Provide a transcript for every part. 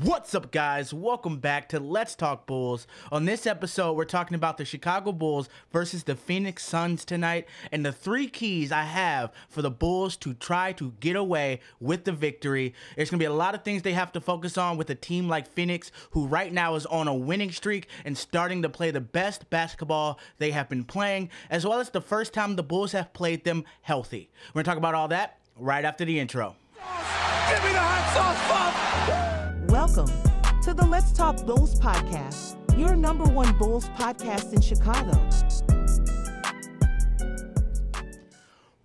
What's up, guys? Welcome back to Let's Talk Bulls. On this episode, we're talking about the Chicago Bulls versus the Phoenix Suns tonight and the three keys I have for the Bulls to try to get away with the victory. There's going to be a lot of things they have to focus on with a team like Phoenix, who right now is on a winning streak and starting to play the best basketball they have been playing, as well as the first time the Bulls have played them healthy. We're going to talk about all that right after the intro. Give me the hot sauce, Bob! Welcome to the Let's Talk Bulls podcast, your number one Bulls podcast in Chicago.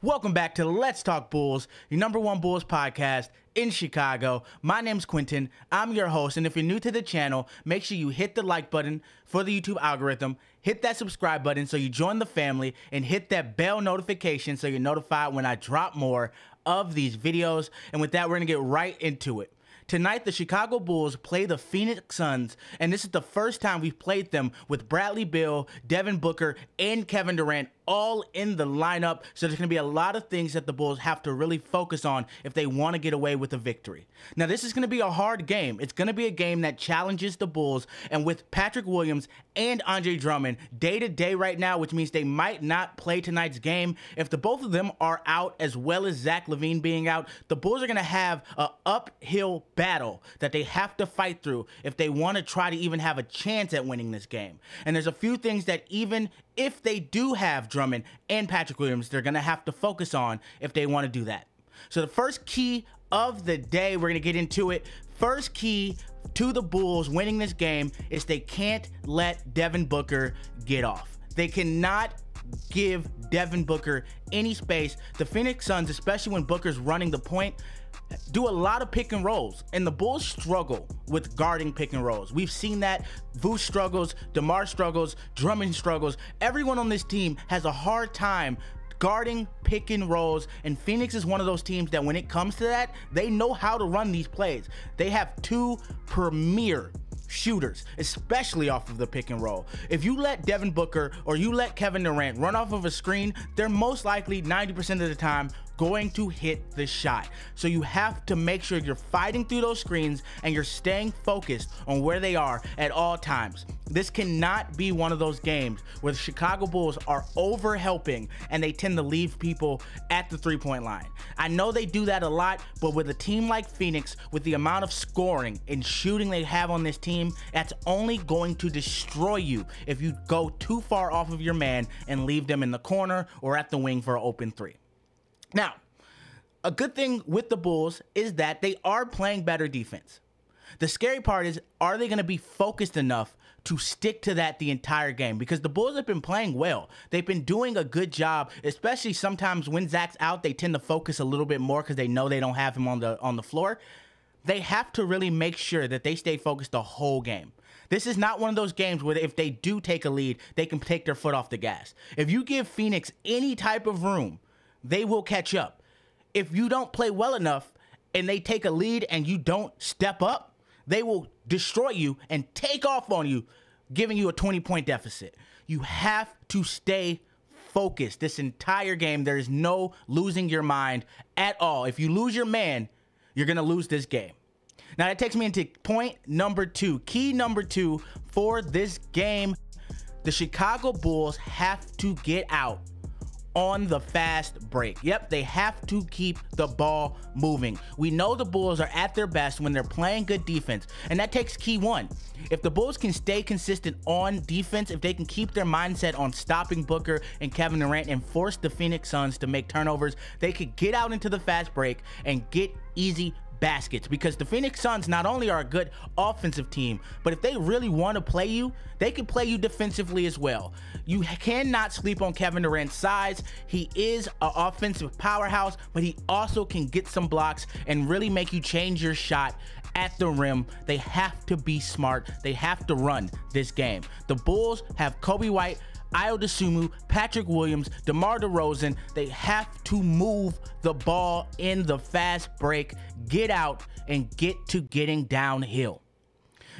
Welcome back to Let's Talk Bulls, your number one Bulls podcast in Chicago. My name's Quinton. I'm your host. And if you're new to the channel, make sure you hit the like button for the YouTube algorithm, hit that subscribe button so you join the family, and hit that bell notification so you're notified when I drop more of these videos. And with that, we're going to get right into it. Tonight, the Chicago Bulls play the Phoenix Suns, and this is the first time we've played them with Bradley Beal, Devin Booker, and Kevin Durant all in the lineup. So there's going to be a lot of things that the Bulls have to really focus on if they want to get away with a victory. Now, this is going to be a hard game. It's going to be a game that challenges the Bulls, and with Patrick Williams and Andre Drummond day to day right now, which means they might not play tonight's game. If the both of them are out, as well as Zach LaVine being out, the Bulls are going to have an uphill battle that they have to fight through if they want to try to even have a chance at winning this game. And there's a few things that even if they do have Drummond and Patrick Williams, they're going to have to focus on if they want to do that. So the first key of the day, we're going to get into it. First key to the Bulls winning this game is they can't let Devin Booker get off. They cannot give Devin Booker any space. The Phoenix Suns, especially when Booker's running the point, do a lot of pick and rolls, and the Bulls struggle with guarding pick and rolls. We've seen that. Vooch struggles, DeMar struggles, Drummond struggles. Everyone on this team has a hard time guarding pick and rolls and Phoenix is one of those teams that when it comes to that they know how to run these plays they have two premier shooters, especially off of the pick and roll. If you let Devin Booker or you let Kevin Durant run off of a screen, they're most likely 90% of the time going to hit the shot. So you have to make sure you're fighting through those screens and you're staying focused on where they are at all times. This cannot be one of those games where the Chicago Bulls are over helping and they tend to leave people at the three point line. I know they do that a lot, but with a team like Phoenix, with the amount of scoring and shooting they have on this team, that's only going to destroy you if you go too far off of your man and leave them in the corner or at the wing for an open three. Now, a good thing with the Bulls is that they are playing better defense. The scary part is, are they going to be focused enough to stick to that the entire game? Because the Bulls have been playing well. They've been doing a good job, especially sometimes when Zach's out, they tend to focus a little bit more because they know they don't have him on the on the floor. They have to really make sure that they stay focused the whole game. This is not one of those games where if they do take a lead, they can take their foot off the gas. If you give Phoenix any type of room, they will catch up. If you don't play well enough and they take a lead and you don't step up, they will destroy you and take off on you, giving you a 20 point deficit. You have to stay focused this entire game. There is no losing your mind at all. If you lose your man, you're going to lose this game. Now, that takes me into point number two. Key number two for this game the Chicago Bulls have to get out on the fast break. Yep, they have to keep the ball moving. We know the Bulls are at their best when they're playing good defense, and that takes key one. If the Bulls can stay consistent on defense, if they can keep their mindset on stopping Booker and Kevin Durant and force the Phoenix Suns to make turnovers, they could get out into the fast break and get easy baskets because the Phoenix Suns not only are a good offensive team, but if they really want to play you, they can play you defensively as well. You cannot sleep on Kevin Durant's size. He is an offensive powerhouse, but he also can get some blocks and really make you change your shot at the rim. They have to be smart. They have to run this game. The Bulls have Coby White Ayo Dosunmu, Patrick Williams, DeMar DeRozan, they have to move the ball in the fast break, get out, and get to getting downhill.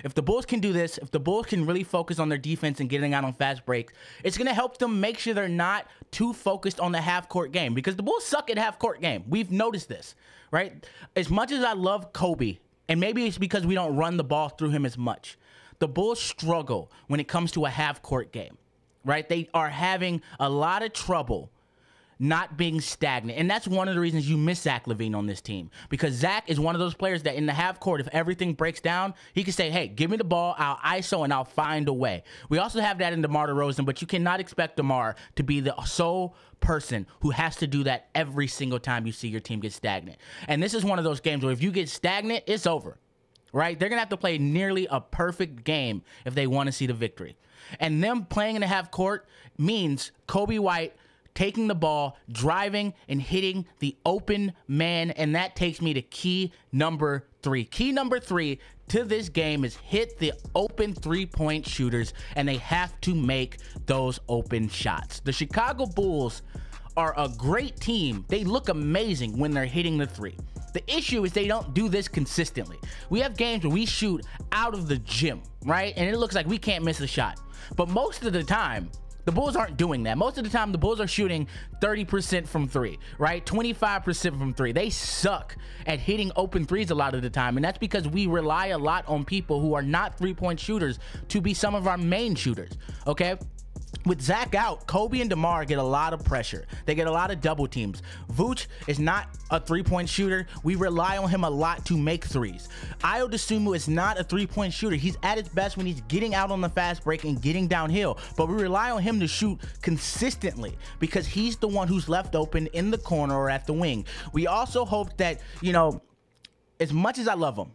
If the Bulls can do this, if the Bulls can really focus on their defense and getting out on fast breaks, it's going to help them make sure they're not too focused on the half court game because the Bulls suck at half court game. We've noticed this, right? As much as I love Coby, And maybe it's because we don't run the ball through him as much. The Bulls struggle when it comes to a half court game, right? They are having a lot of trouble not being stagnant. And that's one of the reasons you miss Zach LaVine on this team. Because Zach is one of those players that in the half court, if everything breaks down, he can say, hey, give me the ball, I'll ISO, and I'll find a way. We also have that in DeMar DeRozan, but you cannot expect DeMar to be the sole person who has to do that every single time you see your team get stagnant. And this is one of those games where if you get stagnant, it's over. Right? They're going to have to play nearly a perfect game if they want to see the victory. And them playing in the half court means Coby White taking the ball, driving, and hitting the open man. And that takes me to key number three. Key number three to this game is hit the open three point shooters, and they have to make those open shots. The Chicago Bulls are a great team. They look amazing when they're hitting the three. The issue is they don't do this consistently. We have games where we shoot out of the gym, right? And it looks like we can't miss a shot. But most of the time, the Bulls aren't doing that. Most of the time, the Bulls are shooting 30% from three, right? 25% from three. They suck at hitting open threes a lot of the time. And that's because we rely a lot on people who are not three point shooters to be some of our main shooters, okay? With Zach out, Coby and DeMar get a lot of pressure. They get a lot of double teams. Vooch is not a three-point shooter. We rely on him a lot to make threes. Ayo Dosunmu is not a three-point shooter. He's at his best when he's getting out on the fast break and getting downhill. But we rely on him to shoot consistently because he's the one who's left open in the corner or at the wing. We also hope that, you know, as much as I love him,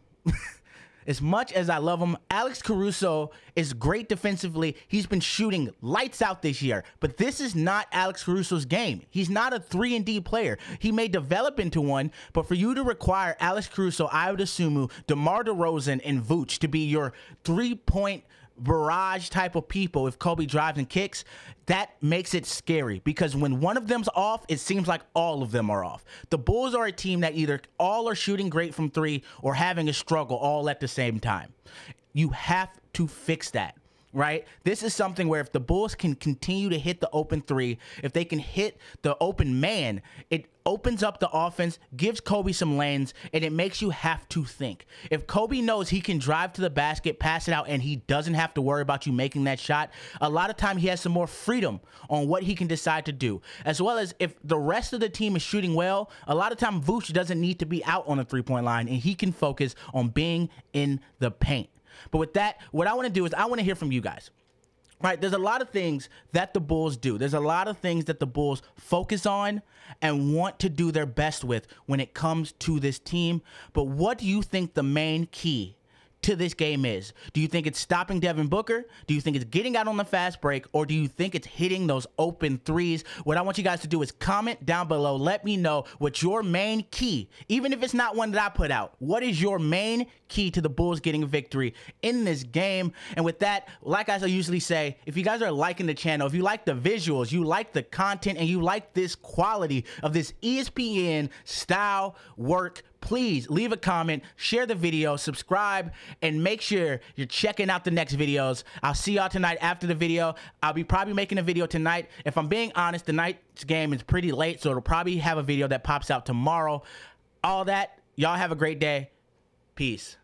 as much as I love him, Alex Caruso is great defensively. He's been shooting lights out this year, but this is not Alex Caruso's game. He's not a 3 and D player. He may develop into one, but for you to require Alex Caruso, Ayo Dosunmu, DeMar DeRozan, and Vooch to be your three-point barrage type of people if Coby drives and kicks, that makes it scary because when one of them's off, it seems like all of them are off. The Bulls are a team that either all are shooting great from three or having a struggle all at the same time. You have to fix that right? This is something where if the Bulls can continue to hit the open three, if they can hit the open man, it opens up the offense, gives Coby some lanes, and it makes you have to think. If Coby knows he can drive to the basket, pass it out, and he doesn't have to worry about you making that shot, a lot of time he has some more freedom on what he can decide to do. As well as if the rest of the team is shooting well, a lot of time Vooch doesn't need to be out on the three point line, and he can focus on being in the paint. But with that, what I want to do is I want to hear from you guys. Right, there's a lot of things that the Bulls do. There's a lot of things that the Bulls focus on and want to do their best with when it comes to this team. But what do you think the main key to this game is. Do you think it's stopping Devin Booker? Do you think it's getting out on the fast break? Or do you think it's hitting those open threes? What I want you guys to do is comment down below. Let me know what your main key, even if it's not one that I put out, what is your main key to the Bulls getting victory in this game? And with that, like I usually say, if you guys are liking the channel, if you like the visuals, you like the content, and you like this quality of this ESPN style work please leave a comment, share the video, subscribe, and make sure you're checking out the next videos. I'll see y'all tonight after the video. I'll be probably making a video tonight. If I'm being honest, tonight's game is pretty late, so it'll probably have a video that pops out tomorrow. All that, y'all have a great day. Peace.